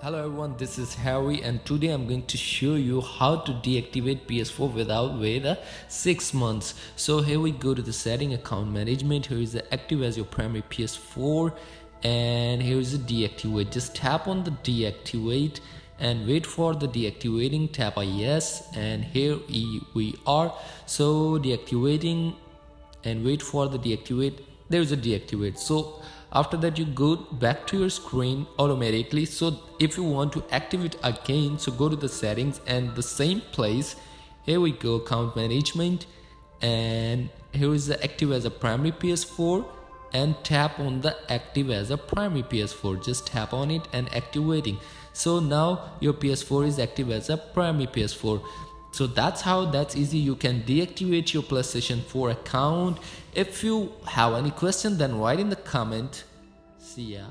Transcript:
Hello everyone, this is Harry and today I'm going to show you how to deactivate PS4 without wait uh, 6 months. So here we go to the setting account management, here is the active as your primary PS4 and here is the deactivate. Just tap on the deactivate and wait for the deactivating, tap a yes and here we are. So deactivating and wait for the deactivate, there is a deactivate. So after that you go back to your screen automatically. So if you want to activate again so go to the settings and the same place. Here we go account management. And here is the active as a primary ps4 and tap on the active as a primary ps4 just tap on it and activating. So now your ps4 is active as a primary ps4 so that's how that's easy. You can deactivate your playstation 4 account. If you have any question then write in the comment. See ya